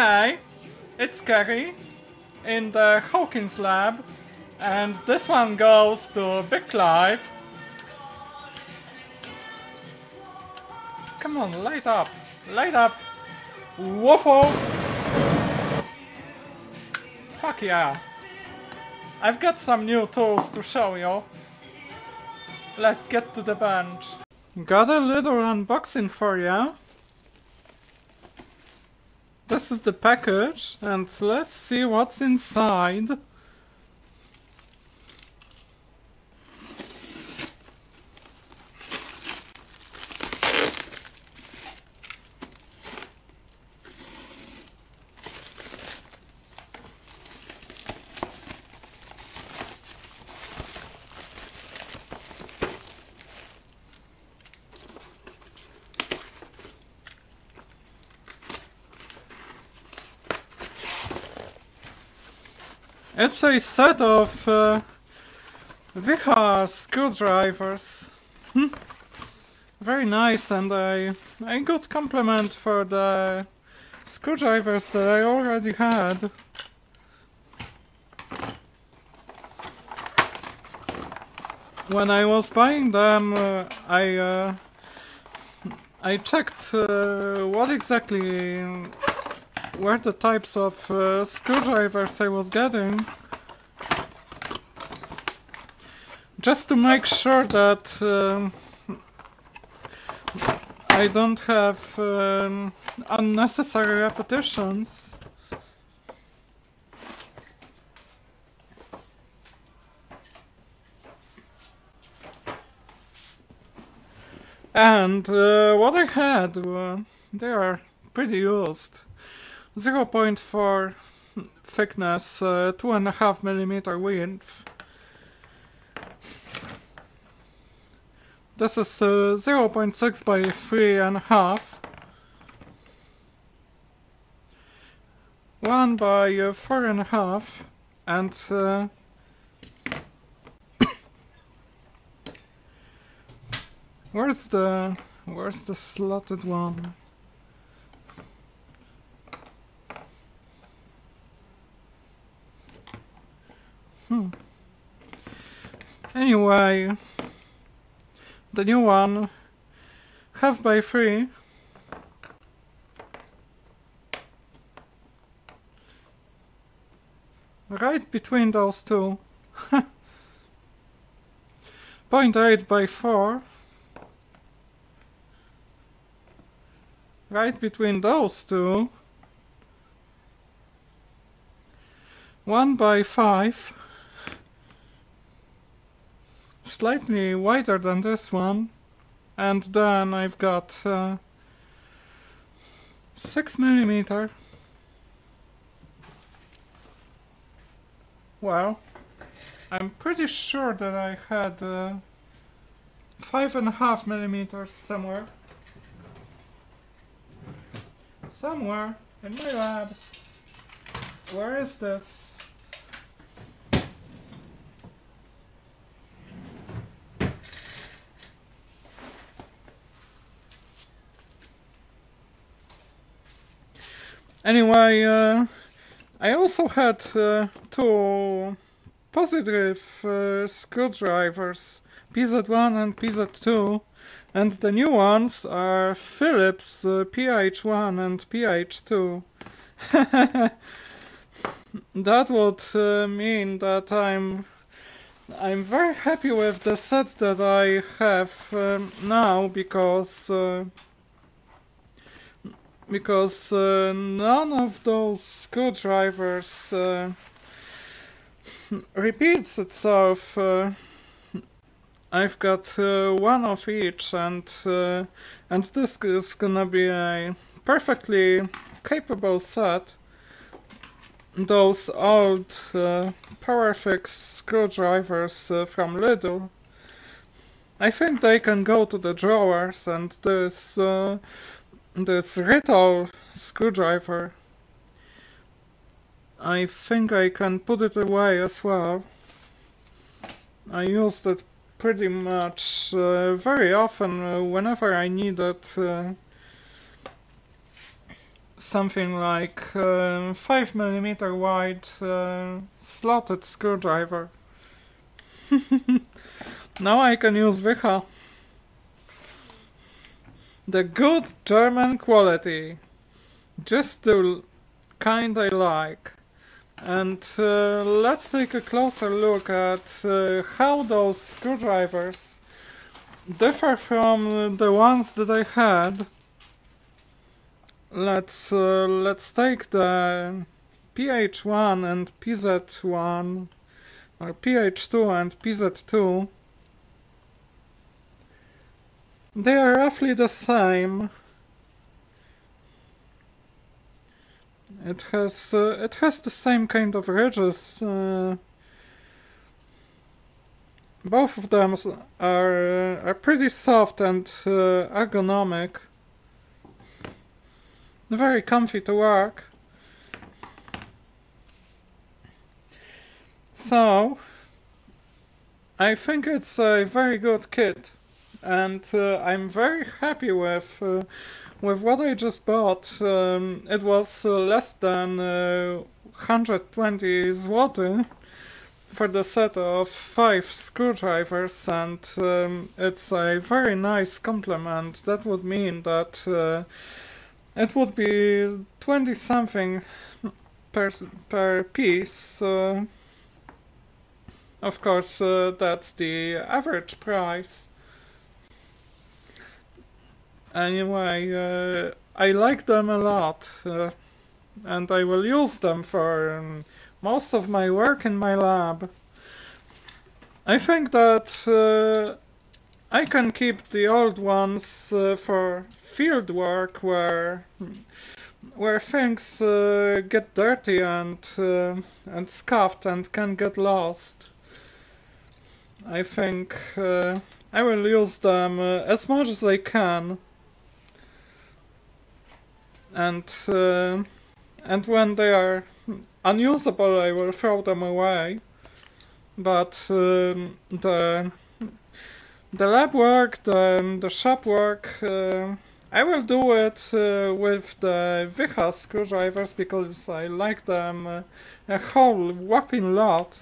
Hey, it's Keri in the Hawkins lab, and this one goes to Big Clive. Come on, light up, light up, waffle! Fuck yeah! I've got some new tools to show you. Let's get to the bench. Got a little unboxing for you. This is the package, and let's see what's inside. It's a set of uh, screwdrivers. Hmm. Very nice and a, a good compliment for the screwdrivers that I already had. When I was buying them, uh, I uh, I checked uh, what exactly were the types of uh, screwdrivers I was getting. Just to make sure that um, I don't have um, unnecessary repetitions. And uh, what I had, uh, they are pretty used. 0.4 thickness, uh, 2.5 millimeter width. This is uh, 0.6 by 3.5. 1 by uh, 4.5 and uh, where's the where's the slotted one? Hmm. Anyway, the new one, half by three. Right between those two. 0.8 by 4. Right between those two. 1 by 5 slightly wider than this one. And then I've got uh, 6 millimeter. Well I'm pretty sure that I had uh, five and a half millimeters somewhere. Somewhere in my lab. Where is this Anyway, uh, I also had uh, two Pozidriv uh, screwdrivers, PZ1 and PZ2, and the new ones are Phillips uh, PH1 and PH2. that would uh, mean that I'm I'm very happy with the set that I have um, now because uh, because uh, none of those screwdrivers uh, repeats itself. Uh, I've got uh, one of each, and uh, and this is gonna be a perfectly capable set. Those old uh, Powerfix screwdrivers from Lidl. I think they can go to the drawers, and this this Rittal screwdriver. I think I can put it away as well. I used it pretty much uh, very often uh, whenever I needed uh, something like uh, 5 millimeter wide uh, slotted screwdriver. now I can use Wiha. The good German quality. Just the kind I like. And uh, let's take a closer look at uh, how those screwdrivers differ from the ones that I had. Let's uh, let's take the PH1 and PZ1 or PH2 and PZ2. They are roughly the same. It has uh, it has the same kind of ridges. Uh, both of them are are pretty soft and uh, ergonomic. Very comfy to work. So, I think it's a very good kit, and uh, I'm very happy with uh, with what I just bought. Um, it was uh, less than uh, 120 zloty for the set of five screwdrivers, and um, it's a very nice complement. That would mean that uh, it would be 20 something per, per piece. Uh, of course, uh, that's the average price. Anyway, uh, I like them a lot, uh, and I will use them for um, most of my work in my lab. I think that uh, I can keep the old ones uh, for field work where where things uh, get dirty and uh, and scuffed and can get lost. I think I will use them as much as I can. And uh, and when they are unusable, I will throw them away. But um, the the lab work, the, the shop work, uh, I will do it uh, with the Wiha screwdrivers because I like them uh, a whole whopping lot.